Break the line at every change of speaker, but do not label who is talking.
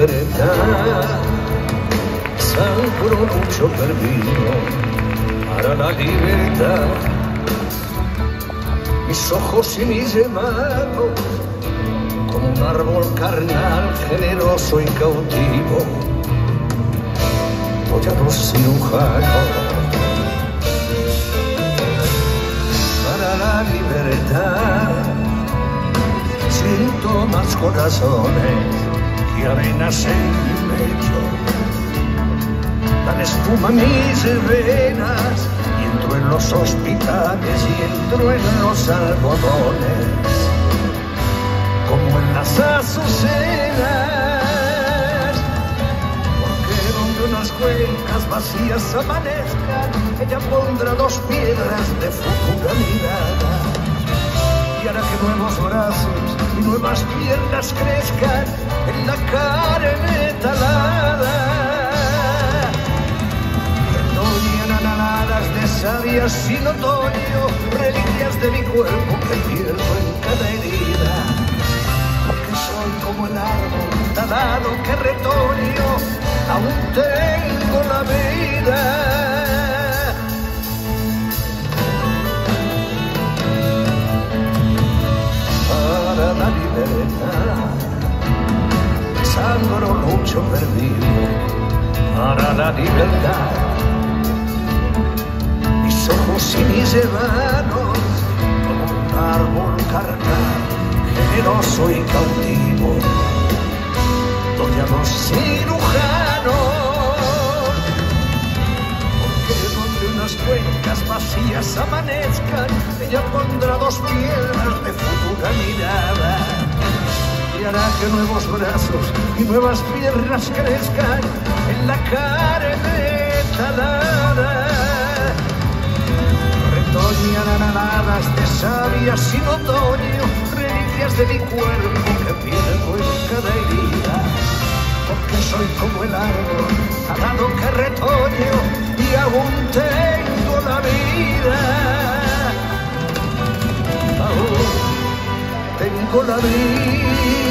libertad. Sangro mucho perdido para la libertad. Mis ojos y mis manos, como un árbol carnal, generoso y cautivo, voy a los cirujanos para la libertad. Siento más corazones que arenas en mi pecho. Dan espuma mis venas y entro en los hospitales y entro en los algodones. Como en las azucenas. Porque donde unas cuencas vacías amanezcan, ella pondrá dos piedras de futura mirada y hará que nuevos brazos y nuevas piernas crezcan en la carne talada. Ananadas de sabias sin otoño, reliquias de mi cuerpo que pierdo en cada herida. Porque soy como el árbol talado que retoño, aún tengo libertad. Sangro mucho perdido para la libertad. Mis ojos y mis manos como un árbol carnal, generoso y cautivo. Doy a los cirujanos porque donde unas cuencas vacías amanezcan, ella pondrá dos piedras de futura mirada que nuevos brazos y nuevas piernas crezcan en la carne talada. Retoñan ananadas de savia sin otoño, reliquias de mi cuerpo que pierdo en cada herida porque soy como el árbol talado que retoño y aún tengo la vida. Aún tengo la vida.